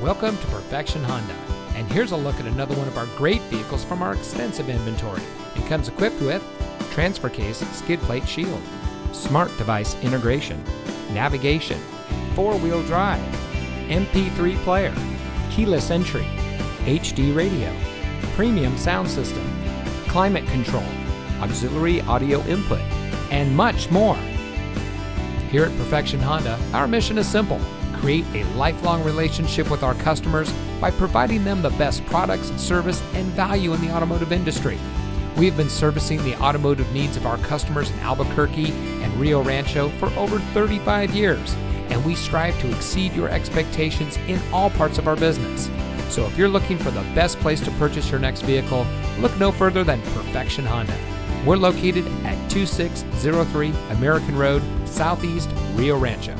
Welcome to Perfection Honda. And here's a look at another one of our great vehicles from our extensive inventory. It comes equipped with transfer case skid plate shield, smart device integration, navigation, four-wheel drive, MP3 player, keyless entry, HD radio, premium sound system, climate control, auxiliary audio input, and much more. Here at Perfection Honda, our mission is simple create a lifelong relationship with our customers by providing them the best products, service, and value in the automotive industry. We have been servicing the automotive needs of our customers in Albuquerque and Rio Rancho for over 35 years, and we strive to exceed your expectations in all parts of our business. So if you're looking for the best place to purchase your next vehicle, look no further than Perfection Honda. We're located at 2603 American Road, Southeast Rio Rancho.